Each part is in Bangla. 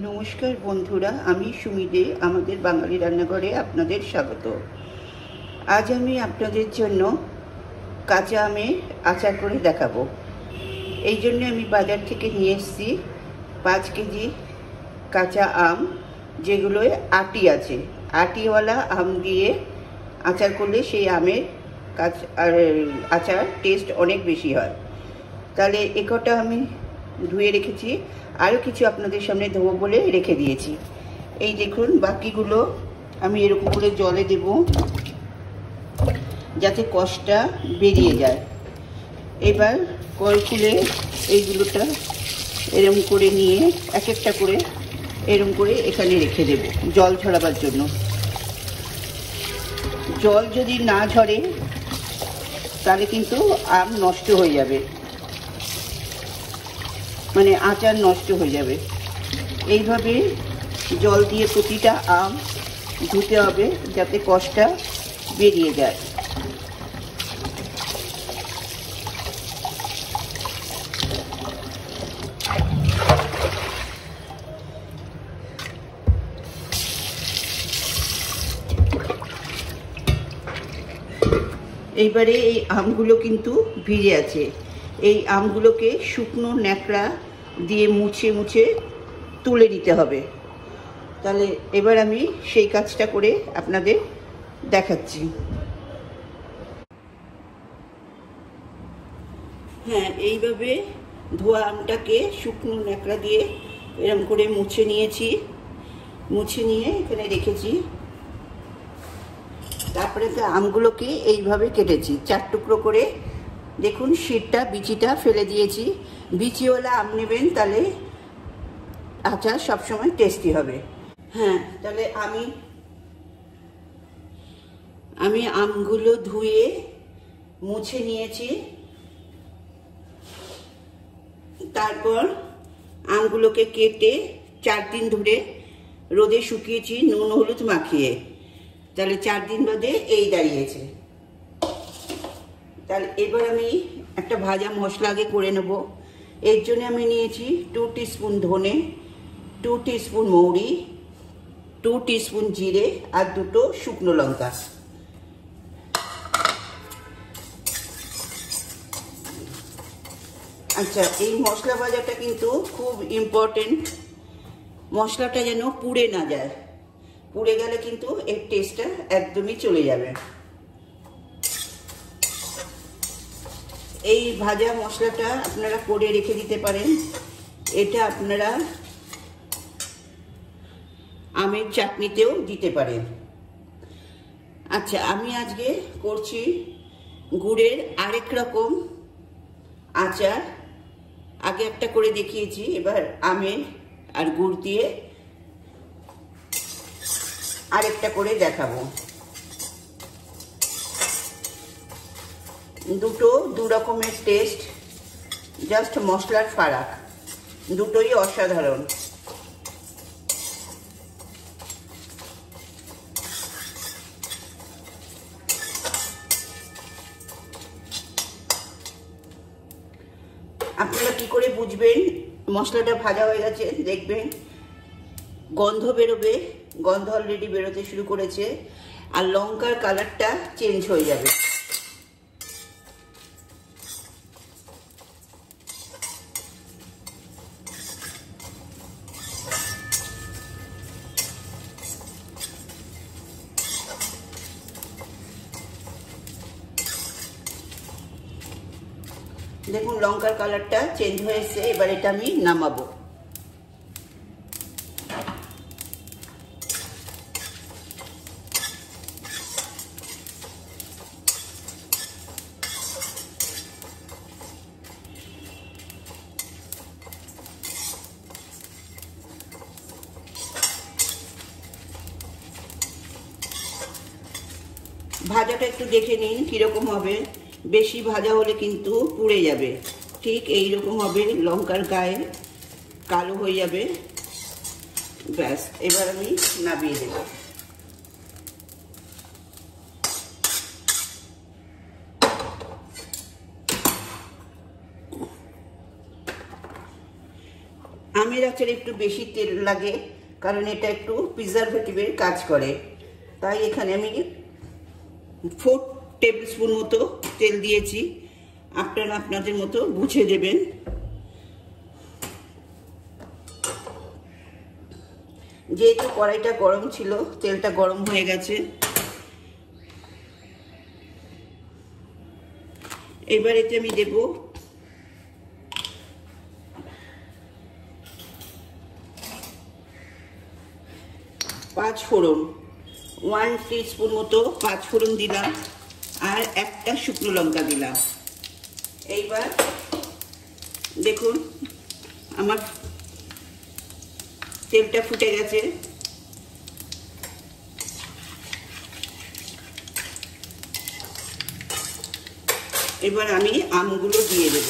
নমস্কার বন্ধুরা, আমি সুমিদে আমাদের বাঙালি রান্নাঘরে আপনাদের স্বাগত। আজ আমি আপনাদের জন্য কাঁচা আমের আচার করে দেখাবো। এই জন্য আমি বাজার থেকে নিয়ে এসেছি পাঁচ কেজি কাঁচা আম, যেগুলোয় আটি আছে। আটিওয়ালা আম দিয়ে আচার করলে সেই আমের কাঁচ আর, আচার টেস্ট অনেক বেশি হয়। তাহলে এ কটা আমি ধুয়ে রেখেছি। আরও কিছু আপনাদের সামনে ধোবো বলে রেখে দিয়েছি। এই দেখুন, বাকিগুলো আমি এরকম করে জলে দেব, যাতে কষটা বেরিয়ে যায়। এবার কল খুলে এইগুলোটা এরম করে নিয়ে এক একটা করে এরম করে এখানে রেখে দেব, জল ঝরাবার জন্য। জল যদি না ঝরে, তাহলে কিন্তু আম নষ্ট হয়ে যাবে। মানে আচার নষ্ট হয়ে যাবে। এইভাবে জল দিয়ে প্রতিটা আম ধুতে হবে যাতে কষটা বেরিয়ে যায়। এইবারে এই আমগুলো কিন্তু ভিজে আছে। এই আমগুলোকে শুকনো ন্যাকড়া দিয়ে মুছে মুছে তুলে নিতে হবে। তাহলে এবার আমি সেই কাজটা করে আপনাদের দেখাচ্ছি। হ্যাঁ এইভাবে ধোয়া আমটাকে শুকনো ন্যাকড়া দিয়ে এরম করে মুছে নিয়েছি। মুছে নিয়ে এখানে রেখেছি। তারপরে আমগুলোকে এইভাবে কেটেছি, চার টুকরো করে দেখুন, শীতটা, বিচিটা ফেলে দিয়েছি। বিচিওয়ালা আম নেবেন, তাহলে আচার সবসময় টেস্টি হবে। হ্যাঁ তাহলে আমি আমি আমগুলো ধুয়ে মুছে নিয়েছি। তারপর আমগুলোকে কেটে চার দিন ধরে রোদে শুকিয়েছি, নুন, হলুদ মাখিয়ে। তাহলে চার দিন বাদে এই দাঁড়িয়েছে। তাহলে এবার আমি একটা ভাজা মশলা আগে করে নেব। এর জন্য আমি নিয়েছি টু টিস্পুন ধনে টু টিস্পুন মৌরি টু টিস্পুন জিরে আর দুটো শুকনো লঙ্কা। আচ্ছা এই মশলা ভাজাটা কিন্তু খুব ইম্পর্টেন্ট মশলাটা যেন পুড়ে না যায়। পুড়ে গেলে কিন্তু এর টেস্টটা একদমই চলে যাবে। এই ভাজা মশলাটা আপনারা করে রেখে দিতে পারেন। এটা আপনারা আমের চাটনিতেও দিতে পারেন। আচ্ছা আমি আজকে করছি গুড়ের আরেক রকম আচার। আগে একটা করে দেখিয়েছি, এবার আমের আর গুড় দিয়ে আরেকটা করে দেখাবো। দুটো দু রকমের টেস্ট জাস্ট মশলার ফারাক। দুটোই অসাধারণ। আপনারা কি করে বুঝবেন? মশলাটা ভাজা হয়ে গেছে, দেখবেন। গন্ধ বেরোবে, গন্ধ অলরেডি বেরোতে শুরু করেছে, আর লঙ্কার কালারটা চেঞ্জ হয়ে যাবে। দেখুন, লঙ্কার কালারটা চেঞ্জ হয়ে এসছে এবার এটা আমি নামাবো। ভাজাটা একটু দেখে নিন, কীরকম হবে। বেশি ভাজা হলে কিন্তু পুড়ে যাবে। ঠিক এই রকম হবে, লঙ্কার গায়ে কালো হয়ে যাবে। ব্যাস, এবার আমি নামিয়ে দেব আমের আচারে একটু বেশি তেল লাগে, কারণ এটা একটু প্রিজারভেটিভের কাজ করে। তাই এখানে আমি ফোর টেবিল স্পুন মতো তেল দিয়েছি। আপনারা আপনাদের মতো বুঝে দেবেন। যেহেতু কড়াইটা গরম ছিল, তেলটা গরম হয়ে গেছে। এবার এতে আমি দেব পাঁচ ফোড়ন। ওয়ান স্পুন মতো পাঁচ ফোড়ন দিলাম। আর একটা শুকনো লঙ্কা দিলাম। এইবার দেখুন, আমার তেলটা ফুটে গেছে। এবার আমি আমগুলো দিয়ে দেব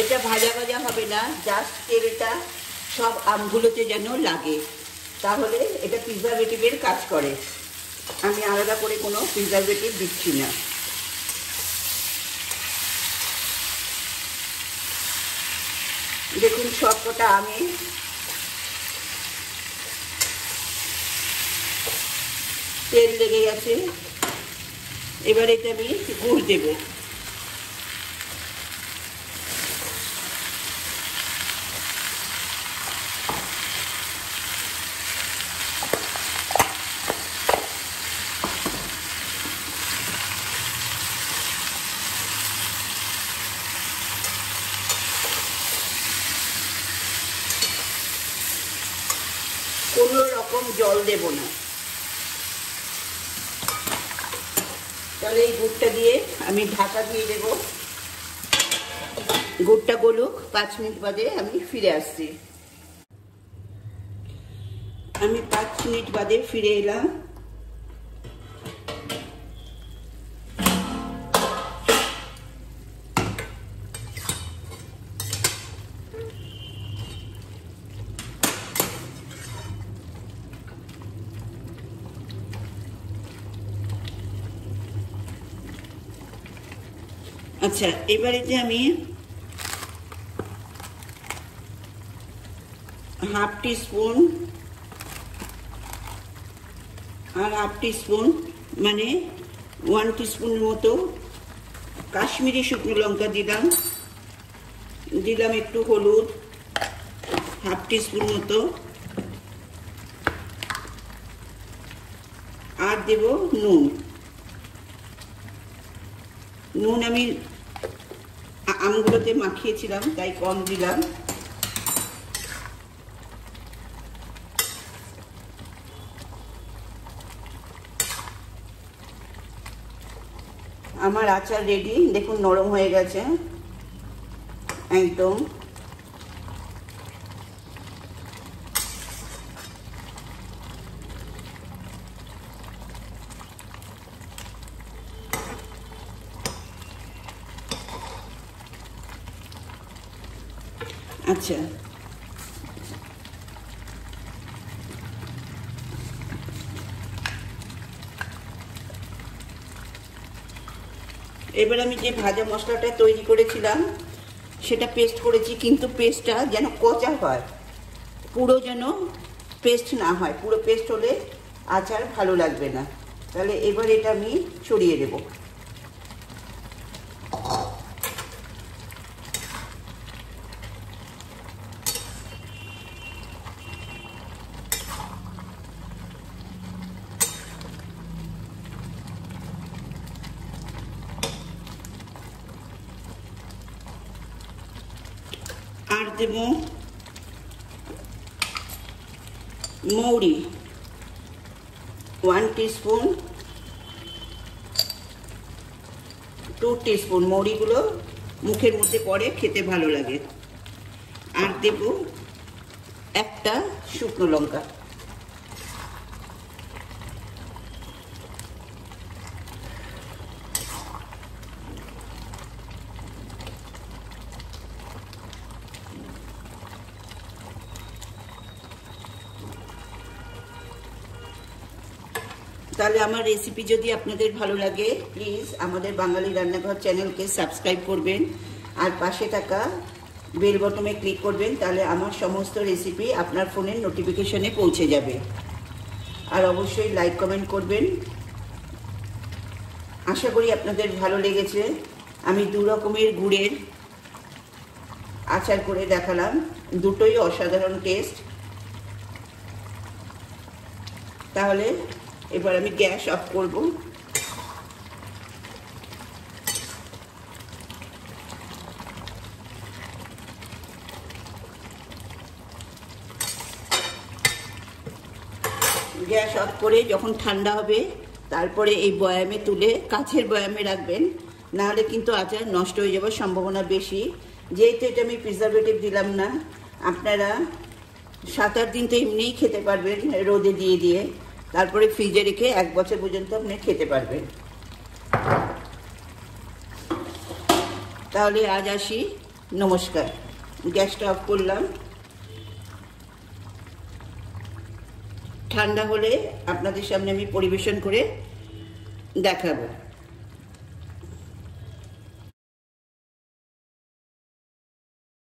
এটা ভাজা ভাজা হবে না জাস্ট তেলটা সব আমগুলোতে যেন লাগে। তাহলে এটা প্রিজারভেটিভের কাজ করে। আমি আলাদা করে কোনো প্রিজারভেটিভ দিচ্ছি না। দেখুন সব কটা আমি তেল লেগে গেছে। এবার এটা আমি গুড় দেবো। কোনো রকম জল দেব না। তাহলে এই গুড়টা দিয়ে আমি ঢাকা দিয়ে দেব। গুড়টা গলুক, পাঁচ মিনিট বাদে আমি ফিরে আসছি। আমি পাঁচ মিনিট বাদে ফিরে এলাম। আচ্ছা এবারেতে আমি হাফ স্পুন আর হাফ স্পুন মানে ওয়ান স্পুনের মতো কাশ্মীরি শুকনো লঙ্কা দিলাম। দিলাম একটু হলুদ, হাফ স্পুন মতো। আর দেব নুন। নুন আমি আমগুলোতে মাখিয়েছিলাম তাই কম দিলাম। আমার আচার রেডি দেখুন নরম হয়ে গেছে। একদম। আচ্ছা। এবার আমি যে ভাজা মশলাটা তৈরি করেছিলাম, সেটা পেস্ট করেছি, কিন্তু পেস্টটা যেন কচা হয়, পুরো যেন পেস্ট না হয়। পুরো পেস্ট হলে আচার ভালো লাগবে না। তাহলে এবার এটা আমি ছড়িয়ে দেবো আর দেব মৌরি ওয়ান টিস্পুন টু টিস্পুন মৌরিগুলো মুখের মধ্যে পড়ে খেতে ভালো লাগে। আর দেব একটা শুকনো লঙ্কা। তাহলে আমার রেসিপি যদি আপনাদের ভালো লাগে প্লিজ আমাদের বাঙালি রান্নাঘর চ্যানেলকে সাবস্ক্রাইব করবেন আর পাশে থাকা বেল বটমে ক্লিক করবেন, তাহলে আমার সমস্ত রেসিপি আপনার ফোনের নোটিফিকেশনে পৌঁছে যাবে। আর অবশ্যই লাইক কমেন্ট করবেন। আশা করি আপনাদের ভালো লেগেছে। আমি দু রকমের গুড়ের আচার করে দেখালাম। দুটোই অসাধারণ টেস্ট তাহলে এবার আমি গ্যাস অফ করব। গ্যাস অফ করে যখন ঠান্ডা হবে, তারপরে এই বয়ামে তুলে কাছের বয়ামে রাখবেন। নাহলে কিন্তু আচার নষ্ট হয়ে যাওয়ার সম্ভাবনা বেশি। যেহেতু এটা আমি প্রিজারভেটিভ দিলাম না, আপনারা সাত আট দিন তো এমনিই খেতে পারবেন রোদে দিয়ে দিয়ে। তারপরে ফ্রিজে রেখে এক বছর পর্যন্ত আপনি খেতে পারবেন। তাহলে আজ আসি। নমস্কার। গ্যাসটা অফ করলাম। ঠান্ডা হলে আপনাদের সামনে আমি পরিবেশন করে দেখাবো।